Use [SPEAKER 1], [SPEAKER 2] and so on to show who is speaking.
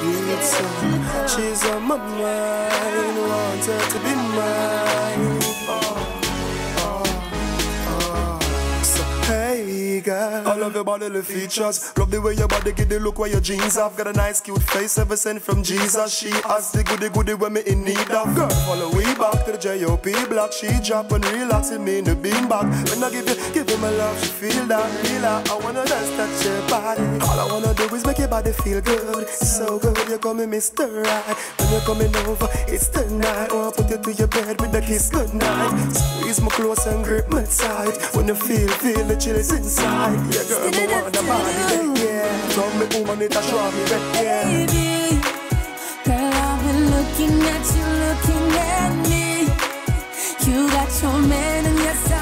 [SPEAKER 1] beat so She's on my mind, want her to be mine. So hey girl. I love your bodily features. Love the way your body get the look where your jeans have. Got a nice cute face ever sent from Jesus. She has the goody goody when me in need of. Girl follow we back to the J.O.P. block. She drop and relax it me in the bean back When I give you, give you my love She feel that, feel that. I wanna just touch your body. All I wanna do is make your body feel good. So coming Mr. Right. When you're coming over, it's tonight. Oh, I put you to your bed with a kiss goodnight. Squeeze me close and grip me tight. When you feel, feel the chill is inside. Yeah girl, me want the body, yeah From me woman, it a show me back, yeah.
[SPEAKER 2] Baby, girl, I've been looking at you, looking at me. You got your man, and yes, I